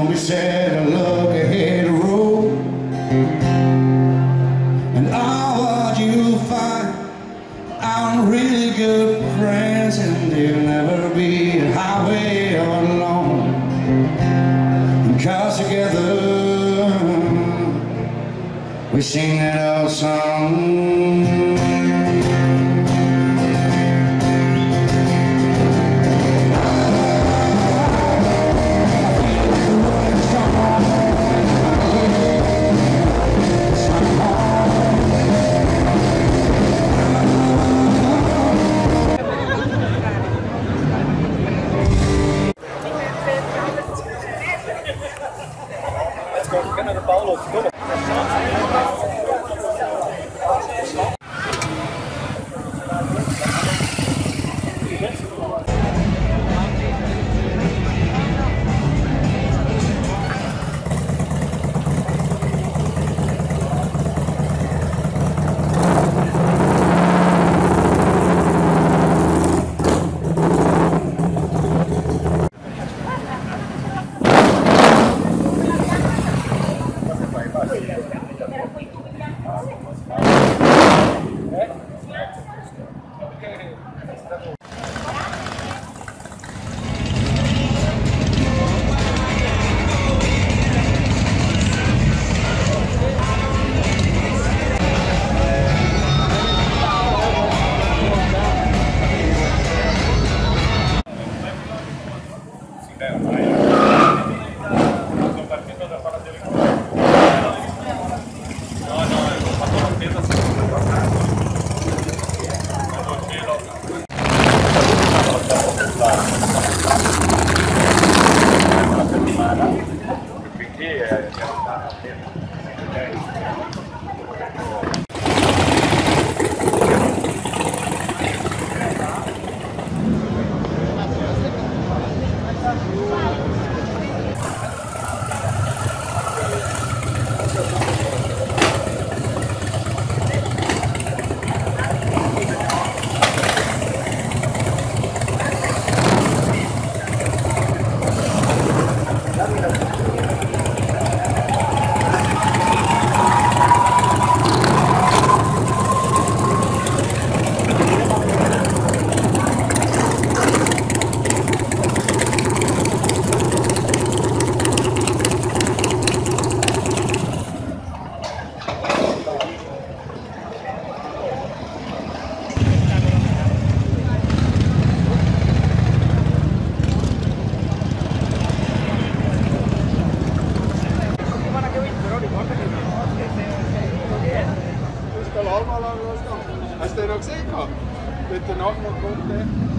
said, don't be sad, look ahead the road. And all what you find are really good friends, and there'll never be a highway alone. Cause together we sing that old song. 跟那个 kind. den noch gesehen? Heute Nacht noch kommt der.